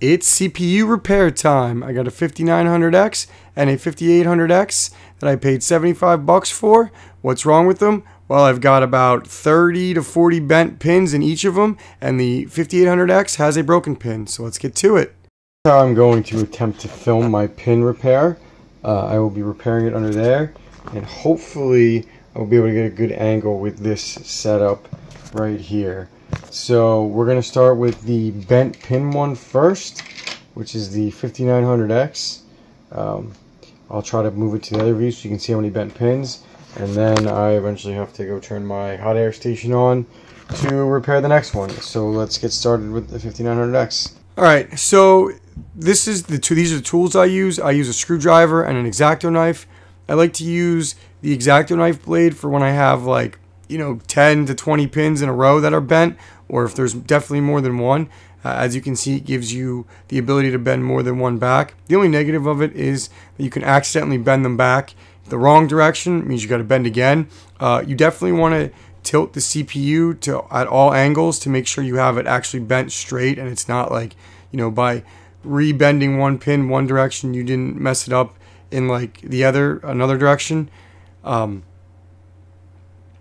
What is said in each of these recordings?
it's CPU repair time. I got a 5900X and a 5800X that I paid 75 bucks for. What's wrong with them? Well, I've got about 30 to 40 bent pins in each of them, and the 5800X has a broken pin. So let's get to it. How I'm going to attempt to film my pin repair. Uh, I will be repairing it under there, and hopefully I'll be able to get a good angle with this setup right here. So we're going to start with the bent pin one first, which is the 5900X. Um, I'll try to move it to the other view so you can see how many bent pins. And then I eventually have to go turn my hot air station on to repair the next one. So let's get started with the 5900X. All right, so this is the two. These are the tools I use. I use a screwdriver and an X-Acto knife. I like to use the X-Acto knife blade for when I have like you know 10 to 20 pins in a row that are bent, or if there's definitely more than one. Uh, as you can see, it gives you the ability to bend more than one back. The only negative of it is that you can accidentally bend them back the wrong direction. means you got to bend again. Uh, you definitely want to tilt the CPU to at all angles to make sure you have it actually bent straight and it's not like you know by rebending one pin one direction you didn't mess it up in like the other another direction. Um,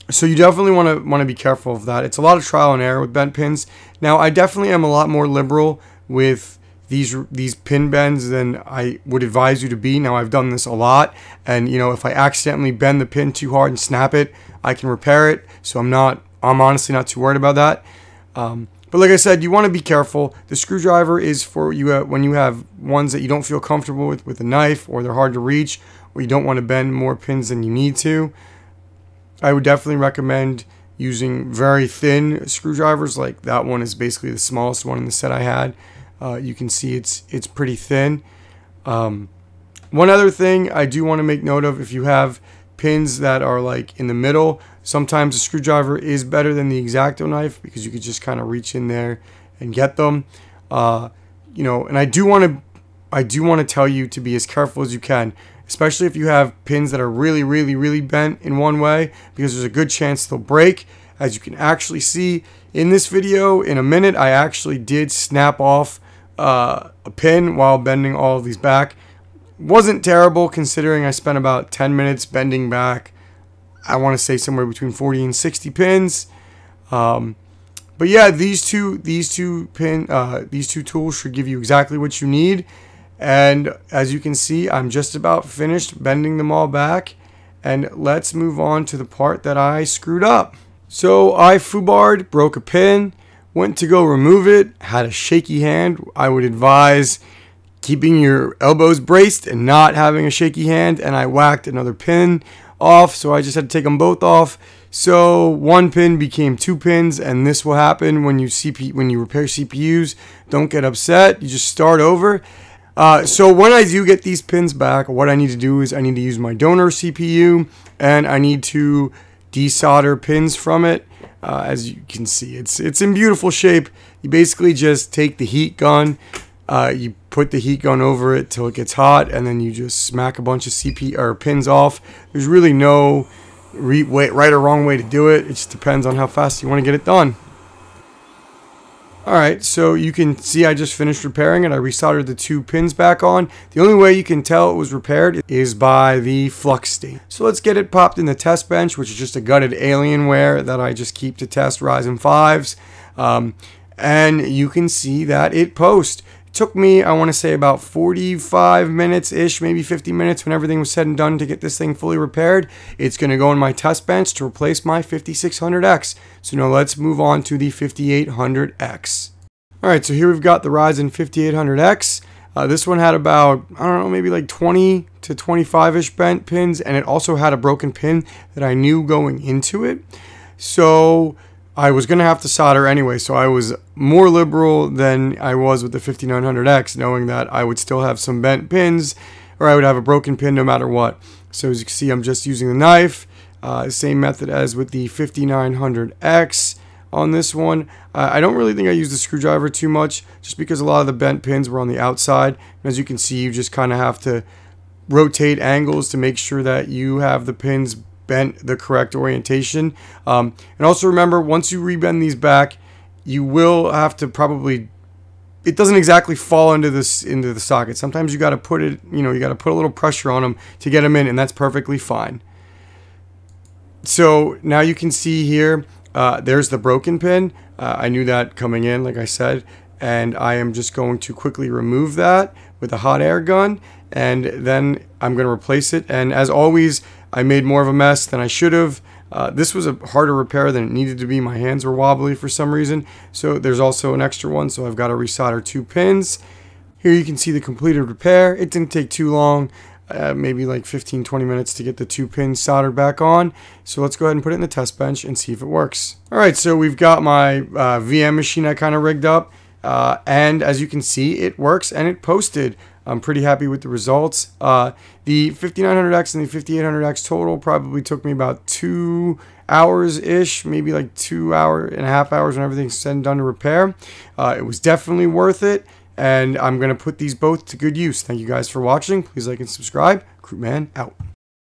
so you definitely want to want to be careful of that. It's a lot of trial and error with bent pins. Now I definitely am a lot more liberal with these these pin bends than I would advise you to be. Now I've done this a lot, and you know if I accidentally bend the pin too hard and snap it, I can repair it. So I'm not I'm honestly not too worried about that. Um, but like I said, you want to be careful. The screwdriver is for you uh, when you have ones that you don't feel comfortable with with a knife, or they're hard to reach, or you don't want to bend more pins than you need to. I would definitely recommend using very thin screwdrivers. Like that one is basically the smallest one in the set I had. Uh, you can see it's it's pretty thin. Um, one other thing I do want to make note of: if you have pins that are like in the middle, sometimes a screwdriver is better than the X-Acto knife because you could just kind of reach in there and get them. Uh, you know, and I do want to I do want to tell you to be as careful as you can, especially if you have pins that are really, really, really bent in one way, because there's a good chance they'll break. As you can actually see in this video, in a minute, I actually did snap off uh, a pin while bending all of these back. Wasn't terrible considering I spent about 10 minutes bending back. I want to say somewhere between 40 and 60 pins. Um, but yeah, these two these two pin uh, these two tools should give you exactly what you need. And as you can see, I'm just about finished bending them all back. And let's move on to the part that I screwed up. So I foobarred, broke a pin, Went to go remove it, had a shaky hand. I would advise keeping your elbows braced and not having a shaky hand. And I whacked another pin off, so I just had to take them both off. So one pin became two pins, and this will happen when you CP when you repair CPUs. Don't get upset. You just start over. Uh, so when I do get these pins back, what I need to do is I need to use my donor CPU, and I need to desolder pins from it. Uh, as you can see, it's it's in beautiful shape. You basically just take the heat gun, uh, you put the heat gun over it till it gets hot, and then you just smack a bunch of CP or pins off. There's really no right or wrong way to do it. It just depends on how fast you want to get it done. Alright, so you can see I just finished repairing it. I resoldered the two pins back on. The only way you can tell it was repaired is by the flux stain. So let's get it popped in the test bench, which is just a gutted Alienware that I just keep to test Ryzen 5s. Um, and you can see that it posts took me, I want to say, about 45 minutes ish, maybe 50 minutes when everything was said and done to get this thing fully repaired. It's going to go in my test bench to replace my 5600X. So now let's move on to the 5800X. All right, so here we've got the Ryzen 5800X. Uh, this one had about, I don't know, maybe like 20 to 25 ish bent pins, and it also had a broken pin that I knew going into it. So I was going to have to solder anyway, so I was more liberal than I was with the 5900X, knowing that I would still have some bent pins or I would have a broken pin no matter what. So as you can see, I'm just using the knife. Uh, same method as with the 5900X on this one. Uh, I don't really think I use the screwdriver too much just because a lot of the bent pins were on the outside. And as you can see, you just kind of have to rotate angles to make sure that you have the pins bent the correct orientation. Um, and also remember, once you rebend these back, you will have to probably it doesn't exactly fall into this into the socket. Sometimes you got to put it, you know, you got to put a little pressure on them to get them in, and that's perfectly fine. So now you can see here, uh, there's the broken pin. Uh, I knew that coming in, like I said, and I am just going to quickly remove that with a hot air gun, and then I'm going to replace it. And as always, I made more of a mess than I should have. Uh, this was a harder repair than it needed to be. My hands were wobbly for some reason. So there's also an extra one. So I've got to resolder two pins. Here you can see the completed repair. It didn't take too long. Uh, maybe like 15 20 minutes to get the two pins soldered back on so let's go ahead and put it in the test bench and see if it works all right so we've got my uh, VM machine I kind of rigged up uh, and as you can see it works and it posted I'm pretty happy with the results. Uh, the 5900X and the 5800X total probably took me about two hours ish, maybe like two hour and a half hours when everything's said and done to repair. Uh, it was definitely worth it, and I'm going to put these both to good use. Thank you guys for watching. Please like and subscribe. Kr00tman out.